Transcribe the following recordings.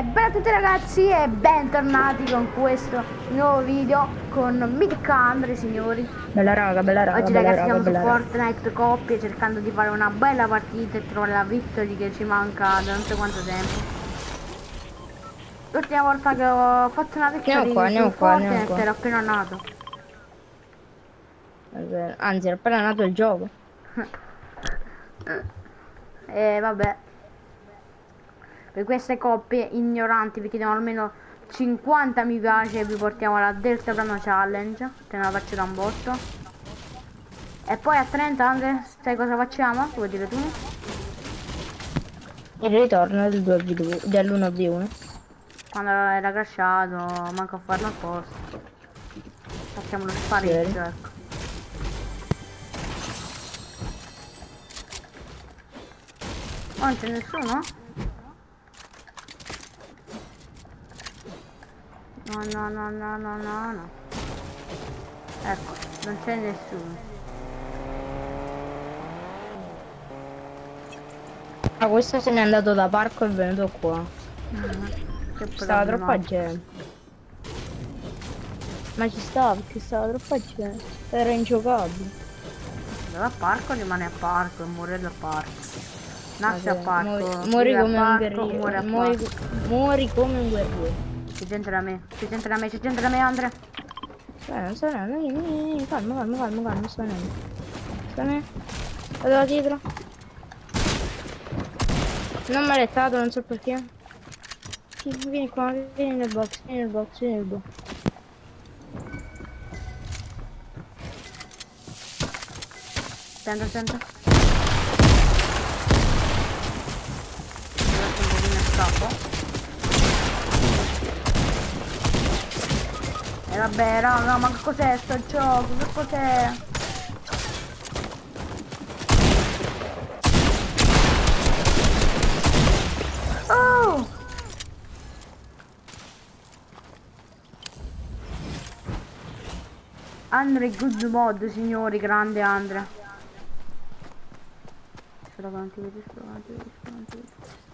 E bella a tutti ragazzi e bentornati con questo nuovo video con Mick Andre signori Bella raga, bella raga, Oggi bella ragazzi raga, siamo su bella raga. Fortnite coppie cercando di fare una bella partita e trovare la vittoria che ci manca da non so quanto tempo L'ultima volta che ho fatto una vittoria su qua, Fortnite qua. ero appena nato. Anzi, era appena nato il gioco. E vabbè Per queste coppie ignoranti vi chiediamo almeno 50 mi piace e vi portiamo alla Delta Plano Challenge Che ne la faccio da un botto E poi a 30 Andre sai cosa facciamo? Vuoi dire tu? Il ritorno del 2v2, dell'1v1. Quando era crashato manco a farlo apposta Facciamo lo spareggio Bene. ecco Oh, non c'è nessuno? No, no, no, no, no, no, no. Ecco, non c'è nessuno. Ah, questo se n'è andato da parco e è venuto qua. Che Ci stava troppa gente. Ma ci stava perché stava troppa gente. Era ingiocabile. Dove a parco rimane a parco e muore al parco. Nasce a Vabbè, parco. muori- Muori a come un parco, guerriero. Muore a Muori, muori come un guerriero. C'è gente da me, c'è gente da me, c'è gente da me, Andre. Non sto venendo, vieni, calma, calma, calma, calma, sto venendo. Sto venendo. Vado da dietro. Non mi ha rettato, non so perché. Vieni qua, vieni nel box, vieni nel box, vieni nel box. Attento, attento. Adesso un pochino e scappo. Vabbè raga, ma che cos'è sto gioco? Che cos'è? Oh! Andre good mod signori, grande Andre. Spero che vedi, spero che vedi, spero che vedi.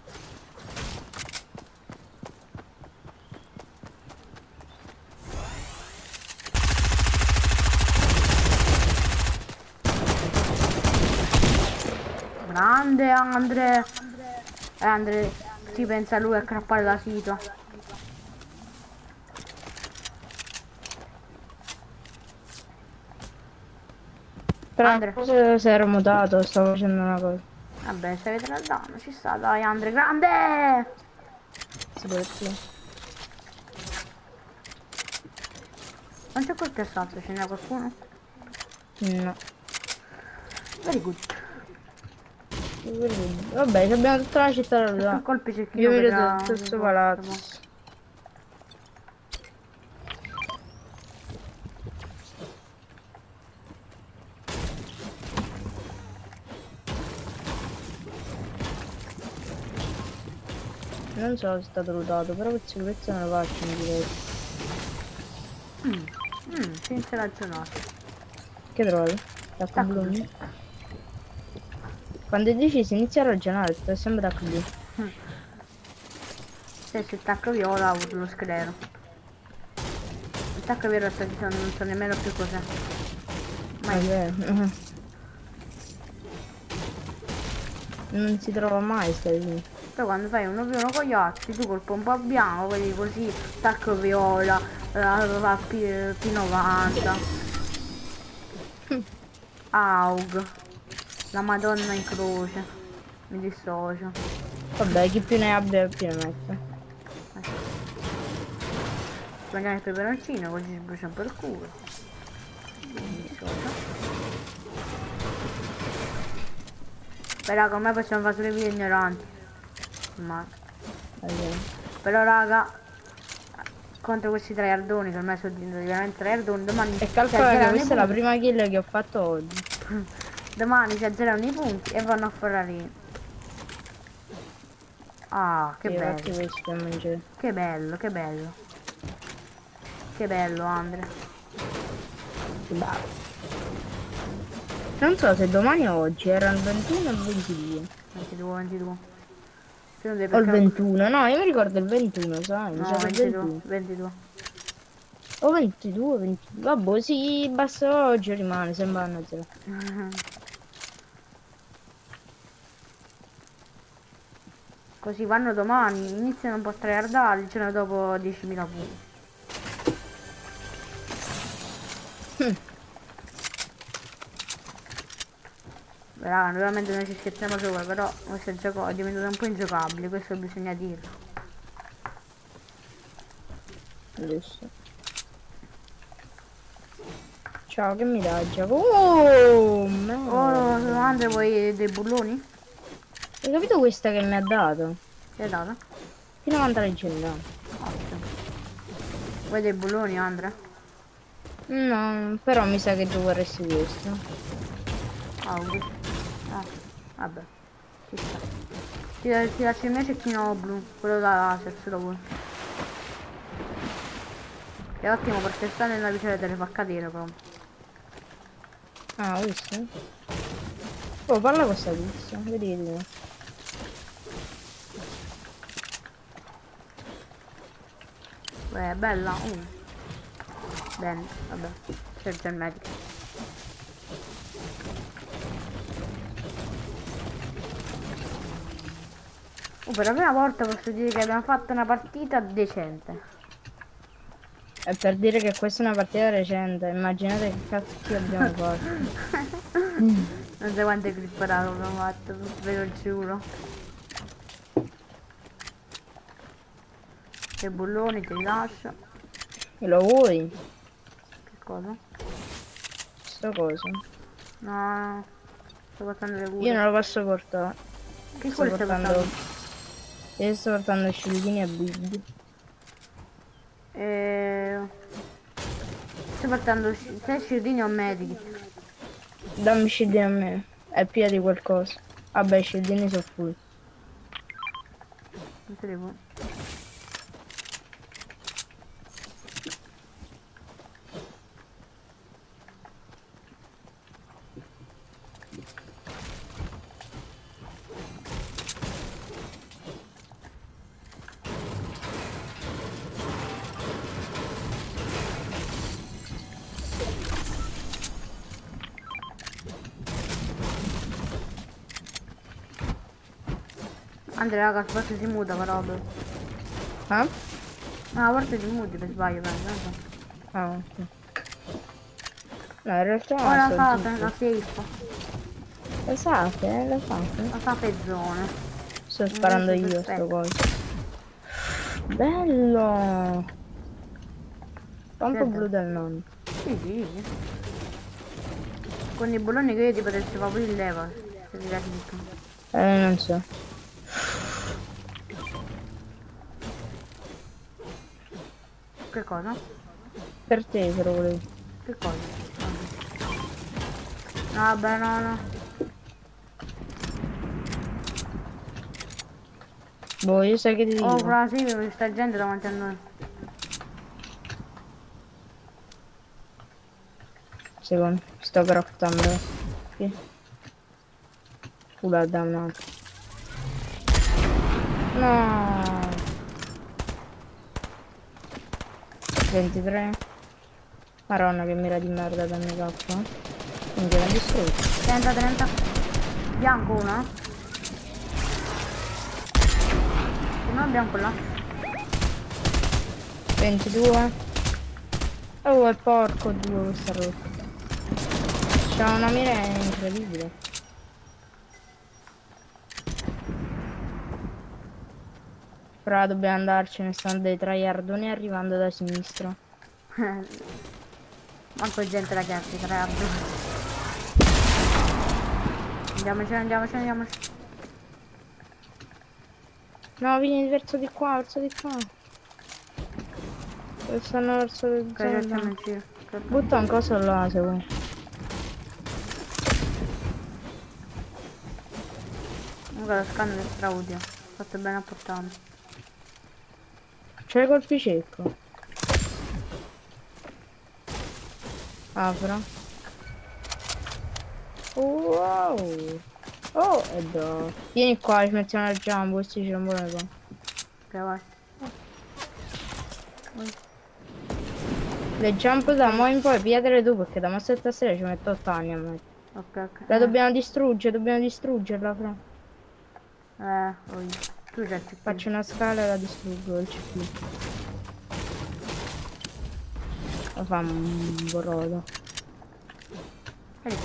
Grande Andre. Eh Andre, si pensa lui a crappare la sito. Però Andre. se, se ero mutato, stavo facendo una cosa. Vabbè, se avete il danno, ci sta, dai Andre, grande! Si può. Non c'è colpi assalto, ce n'è qualcuno? No. Very good. Vabbè, abbiamo tutta la città Più là. colpi c'è chi Io lo vedo questo che palazzo. Non so se è stato lutato, però per sicurezza me lo faccio in diretta. ma- Mm, senza ragionare. Che trovi? Blu? blu. Quando dici si inizia a ragionare, sta sempre tacco blu. Se il tacco viola lo sclero. Il tacco viola sta dicendo non so nemmeno più cos'è. Ma è vero. Non si trova mai stai lì. Poi quando fai uno più uno con gli altri, tu col pompa bianco, quelli così, tacco viola, la, la P, P90. Aug. La Madonna in croce. Mi dissocio. Vabbè, chi più ne abbia più ne mette. Prendiamo il peperoncino così si brucia un po' il culo. Mi dissocio. Beh raga, ormai possiamo fare solo i video ignoranti. Ma... Allora. Però raga, contro questi tre ardoni che ormai sono veramente tre ardoni, domani E calcola che i questa è la prima kill che ho fatto oggi. Domani si azzerano i punti e vanno a Ferrari. Ah, che bello, che bello, che bello. Che bello Andre. Bravo. Non so se domani o oggi erano 21 o 22. 22, 22. Se non devi O il perché- 21, no, io mi ricordo il 21, sai? No, sa che il 22. 21. 22. O 22, 22. Vabbè, sì, basta oggi rimane, sembra una zero. Così vanno domani, iniziano un po' a tryhardare, il giorno dopo 10.000 punti. Raga, veramente noi ci scherziamo sopra, però questo gioco è diventato un po' ingiocabile, questo bisogna dirlo. Giusto. Ciao, che mi dai gioco? Oh, merda. Oh, Andre vuoi dei bulloni? Hai capito questa che mi ha dato? Ti hai dato? Fino a 90 leggendario. Ottimo. Vuoi dei bulloni, Andre? No, però mi sa che tu vorresti questo. Gusto. Ah, vabbè. Ci sta. Ti, ti lascio il mio cecchino blu, quello da laser, se lo vuoi. È ottimo perché sta nella vicenda te le fa cadere però. Ah, visto? Oh, parla con sta tizia, vedi che Beh, è bella. Uh. Bene, vabbè. Già il medico. Uh, per la prima volta posso dire che abbiamo fatto una partita decente. E per dire che questa è una partita recente, immaginate che cazzo abbiamo fatto. Non so quante clip raga abbiamo fatto, ve lo giuro. Che bulloni ti lascio. E lo vuoi? Che cosa? Sto coso. No. Sto portando le cure. Io non lo posso portare. Che Sto portando. portando? Io sto portando scildini e build. Eh... Stai portando sci- sei scildini o medici? Dammi scildini a me. E piedi qualcosa. Vabbè, scildini sono full. Non te li vuoi. Andrea raga forse si muta però. Ah? No, a volte si muti per sbaglio penso. Ah, ok. No, in realtà Ora sto fate la safe, Lo fate, eh, lo fate. la safe zone. Sto sparando io sto perfetto. coso. Bello! Campo Sì, blu del nonno. Sì, sì. Con i bulloni che io ti potresti pure il level. Se ti. Eh, non so. Che cosa? Per te se lo volevi. Che cosa? Vabbè, no, no. Boh, io sai che ti dico. Oh, Brasil, questa gente davanti a noi. Secondo, sto crottando. Sì. Pula da un altro. No. 23. Maronna che mira di merda da mia cappa. Quindi l'ha distrutto. 30, 30. Bianco uno. Uno è bianco là. 22. Oh, è porco due questa rotta. C'ha una mira incredibile. Però dobbiamo andarcene, stanno dei traiardoni arrivando da sinistra. Manco gente a due. Andiamoci, andiamoci, andiamoci. No, vieni verso di qua, verso di qua. Stanno verso di. Che- Butta un coso là se vuoi. Comunque lo scanner è straudito. Fatto bene a portarlo. C'è il colpicecco. Apro. Wow. Oh, e do. Vieni qua, ci mettiamo il questi ci non vuole qua. Ok, vai. Le jump da mo in poi pigliatele tu perché da mostretta sera ci metto 8 anni a me. Ok, ok. La Eh, dobbiamo distruggere, dobbiamo distruggerla, fra. Eh, voglio. Il CP. Faccio una scala e la distruggo il CP. Lo fa un brodo.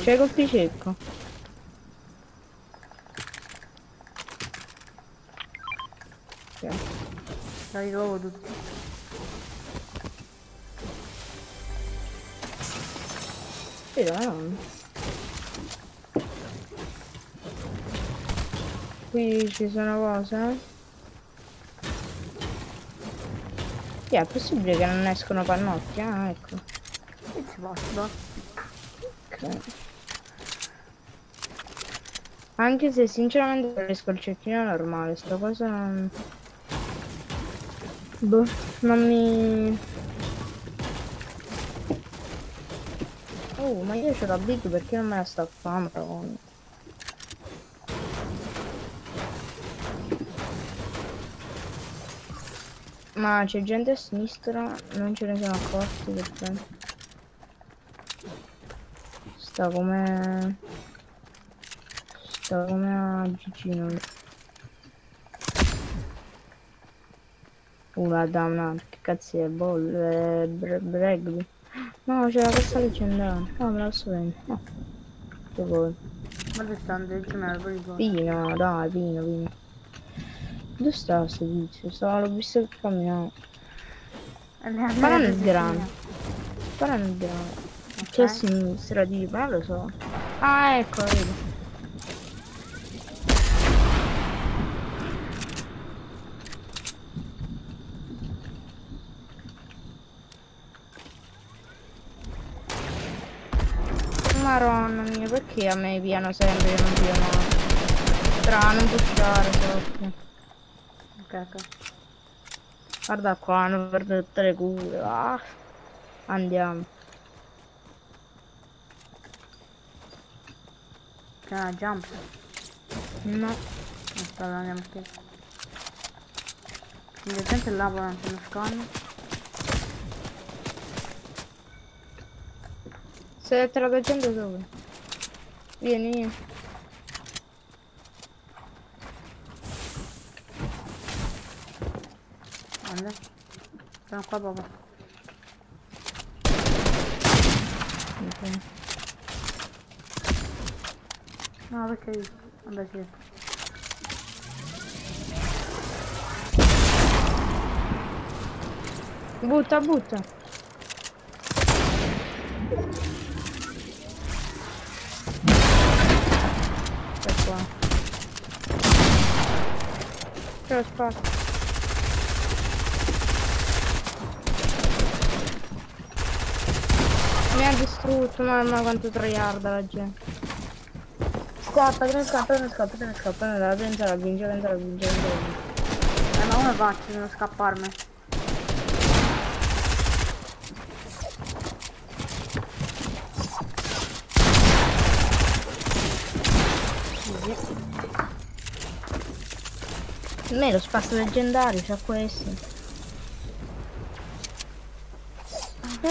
C'è colpi secco. Ok. La ritrovo tutti. Sì, dai, no. Qui ci sono cose. eh? Sì, è possibile che non escono pannotti, ah, ecco. Si posso. Ok. Anche se sinceramente preferisco il cecchino normale, sta cosa non... Boh, non mi... Oh, ma io c'ho la big perché non me la sto a fare, Ma c'è gente a sinistra, non ce ne sono accorti perché... Sta come... Sta come a Gigino. Una da una... Che cazzo è? Ball... Eh, bre- Bregby. No, c'è la cassa leggendaria. No, me la posso prendere. No. Che vuoi? Ma dove sta Andrea Gemmello? Poi ricordo. Pino, dai, Pino, Pino. Dove sta sto tizio? Sto, l'ho visto che camminava. Ne ha Ma non è delle grande. cecchine. Però non è C'è a Ok. sinistra, tipo, non lo so. Ah, ecco, vedi. Maronna mia, perché a me piano sempre che non? Tra, non pushare troppo. Ok. Guarda qua, non perdo tutte le cure. Ah. Andiamo. C'è una jump. No. Aspetta, andiamo qui. Quindi gente là poi anche uno scanno. Stai attraversando dove? Vieni, vieni. Sono qua poco. Ok. No, perché io? Vabbè sì. Butta, butta. Sta qua. C'è lo spazio. Mi ha distrutto, mamma quanto tryhard la gente. Scappa, te ne scappa, te ne scappa, te ne scappa, ne la pensa, la vince, la vince, la vince. Eh, ma come faccio se non scapparmi? A me lo spazio leggendario c'ha questo.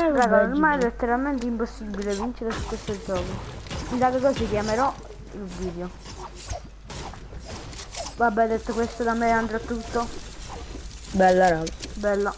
Eh, Raga, vabbè, ormai è letteralmente impossibile vincere su questo gioco. Dato così chiamerò il video. Vabbè, detto questo da me andrà tutto. Bella raga. Bella.